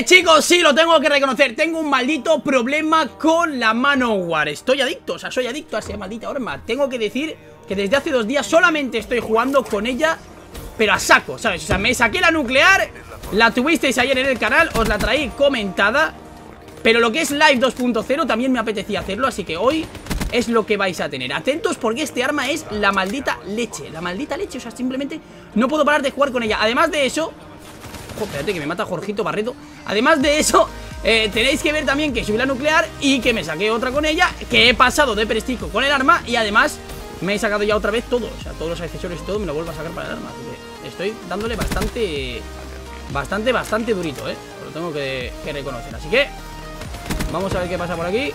Chicos, sí, lo tengo que reconocer. Tengo un maldito problema con la Manowar Estoy adicto, o sea, soy adicto a esa maldita arma. Tengo que decir que desde hace dos días solamente estoy jugando con ella Pero a saco, ¿sabes? O sea, me saqué la nuclear La tuvisteis ayer en el canal, os la traí comentada Pero lo que es Live 2.0 también me apetecía hacerlo Así que hoy es lo que vais a tener. Atentos porque este arma es la maldita leche La maldita leche, o sea, simplemente no puedo parar de jugar con ella. Además de eso Ojo, espérate que me mata Jorgito Barreto. Además de eso, eh, tenéis que ver también que subí la nuclear y que me saqué otra con ella Que he pasado de prestigio con el arma y además me he sacado ya otra vez todo. O sea, todos los accesorios y todo me lo vuelvo a sacar para el arma Estoy dándole bastante, bastante, bastante durito, eh. Lo tengo que, que reconocer, así que Vamos a ver qué pasa por aquí.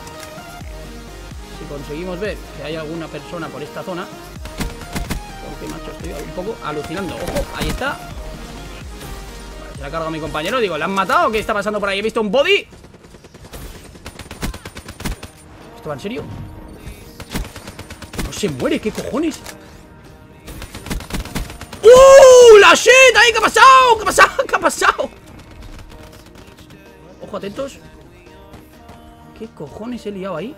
Si conseguimos ver que hay alguna persona por esta zona. Porque, macho, estoy un poco alucinando. Ojo, ahí está Se la cargo a mi compañero, digo, ¿le han matado? ¿Qué está pasando por ahí? He visto un body ¿Esto va en serio? No se muere, ¿qué cojones? ¡Uh! ¡La shit! ¡Ahí! ¿Qué ha pasado? ¿Qué ha pasado? ¿Qué ha pasado? Ojo, atentos ¿Qué cojones he liado ahí?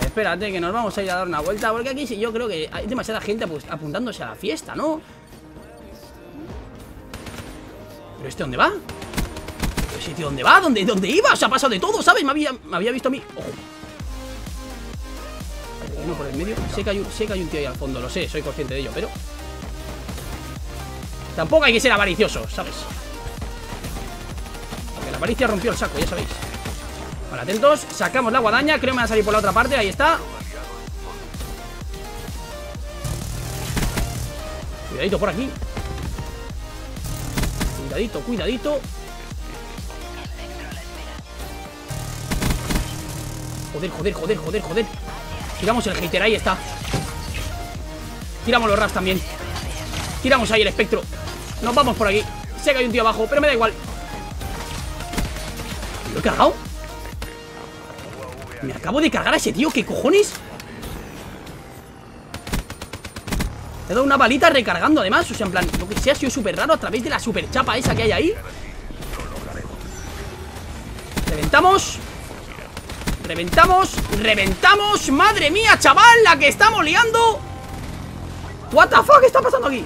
espérate, que nos vamos a ir a dar una vuelta Porque aquí yo creo que hay demasiada gente apuntándose a la fiesta, ¿no? ¿Pero este dónde va? ¿Pero ese tío dónde va? ¿Dónde, dónde iba? Se ha pasado de todo, ¿sabes? Me había, me había visto a mí Ojo Hay uno por el medio sé que, hay un, que hay un tío ahí al fondo, lo sé, soy consciente de ello, pero Tampoco hay que ser avaricioso, ¿sabes? Porque la avaricia rompió el saco, ya sabéis Vale, atentos, sacamos la guadaña Creo que me va a salir por la otra parte, ahí está Cuidadito por aquí Cuidadito, cuidadito. Joder, joder, joder, joder, joder. Tiramos el hater, ahí está. Tiramos los raps también. Tiramos ahí el espectro. Nos vamos por aquí. Sé que hay un tío abajo, pero me da igual. ¿Lo he cargado? Me acabo de cargar a ese tío, ¿qué cojones? He dado una balita recargando además O sea, en plan, lo que sea ha sido súper raro A través de la super chapa esa que hay ahí. Reventamos. Reventamos. Reventamos. Madre mía, chaval La que estamos liando. What the fuck, ¿qué está pasando aquí?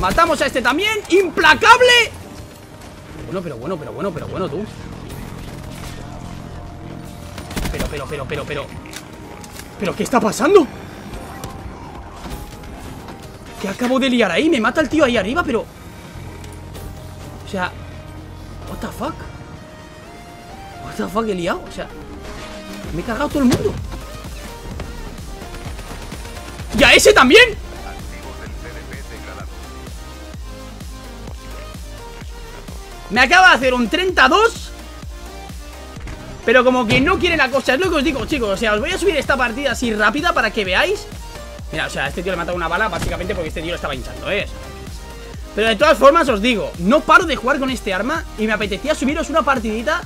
Matamos a este también. Implacable. Bueno, pero bueno, pero bueno, pero bueno, tú. Pero, pero, pero, pero, pero. ¿Pero qué está pasando? ¿Qué acabo de liar ahí? Me mata el tío ahí arriba, pero... O sea... What the fuck? What the fuck he liado? O sea... Me he cargado todo el mundo ¡Y a ese también! Me acaba de hacer un 32 pero como que no quiere la cosa Es lo que os digo, chicos O sea, os voy a subir esta partida así rápida para que veáis Mira, o sea, a este tío le ha matado una bala Básicamente porque este tío lo estaba hinchando, ¿eh? Pero de todas formas os digo No paro de jugar con este arma Y me apetecía subiros una partidita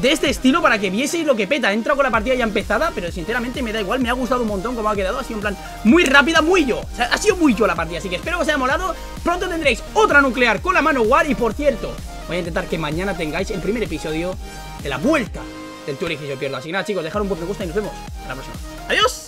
de este estilo para que vieseis lo que peta He entrado con la partida ya empezada Pero sinceramente me da igual, me ha gustado un montón como ha quedado Ha sido en plan muy rápida, muy yo O sea, ha sido muy yo la partida, así que espero que os haya molado Pronto tendréis otra nuclear con la mano War Y por cierto, voy a intentar que mañana tengáis el primer episodio de la vuelta del Tour y yo pierdo. Así que nada, chicos, dejar un buen me gusta y nos vemos. Hasta la próxima. ¡Adiós!